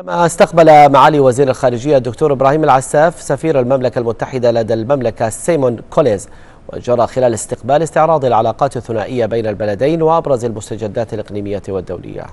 كما استقبل معالي وزير الخارجية الدكتور إبراهيم العساف سفير المملكة المتحدة لدى المملكة سيمون كوليز وجرى خلال استقبال استعراض العلاقات الثنائية بين البلدين وأبرز المستجدات الإقليمية والدولية.